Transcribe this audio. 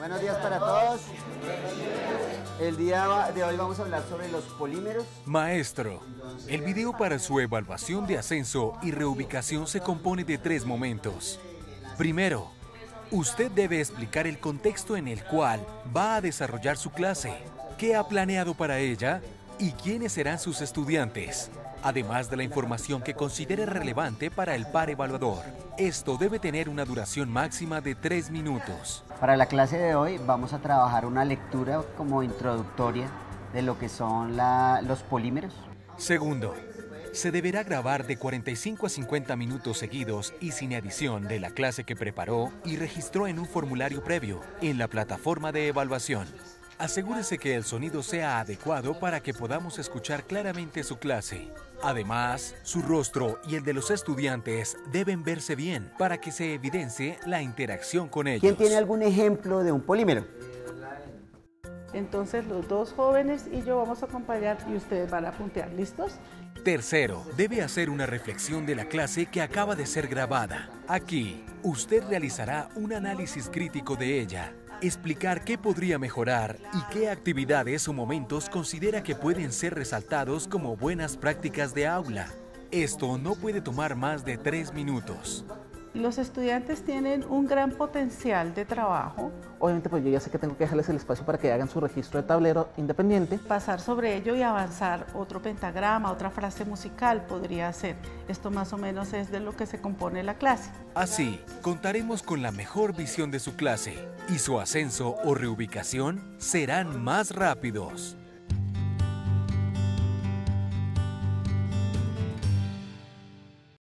Buenos días para todos. El día de hoy vamos a hablar sobre los polímeros. Maestro, el video para su evaluación de ascenso y reubicación se compone de tres momentos. Primero, usted debe explicar el contexto en el cual va a desarrollar su clase, qué ha planeado para ella y quiénes serán sus estudiantes además de la información que considere relevante para el par evaluador. Esto debe tener una duración máxima de tres minutos. Para la clase de hoy vamos a trabajar una lectura como introductoria de lo que son los polímeros. Segundo, se deberá grabar de 45 a 50 minutos seguidos y sin adición de la clase que preparó y registró en un formulario previo en la plataforma de evaluación. Asegúrese que el sonido sea adecuado para que podamos escuchar claramente su clase. Además, su rostro y el de los estudiantes deben verse bien para que se evidencie la interacción con ellos. ¿Quién tiene algún ejemplo de un polímero? Entonces los dos jóvenes y yo vamos a acompañar y ustedes van a puntear. ¿Listos? Tercero, debe hacer una reflexión de la clase que acaba de ser grabada. Aquí, usted realizará un análisis crítico de ella explicar qué podría mejorar y qué actividades o momentos considera que pueden ser resaltados como buenas prácticas de aula. Esto no puede tomar más de tres minutos. Los estudiantes tienen un gran potencial de trabajo. Obviamente pues yo ya sé que tengo que dejarles el espacio para que hagan su registro de tablero independiente. Pasar sobre ello y avanzar otro pentagrama, otra frase musical podría ser. Esto más o menos es de lo que se compone la clase. Así, contaremos con la mejor visión de su clase y su ascenso o reubicación serán más rápidos.